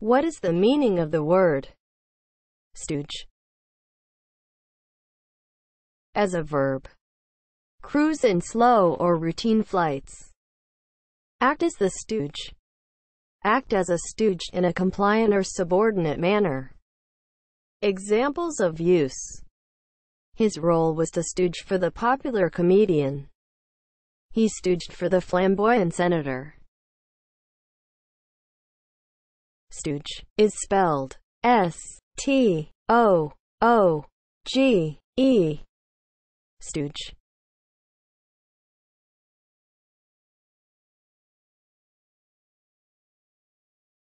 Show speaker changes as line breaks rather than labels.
What is the meaning of the word stooge? As a verb, cruise in slow or routine flights. Act as the stooge. Act as a stooge in a compliant or subordinate manner. Examples of use. His role was to stooge for the popular comedian. He stooged for the flamboyant senator. Stooge is spelled S-T-O-O-G-E. Stooge.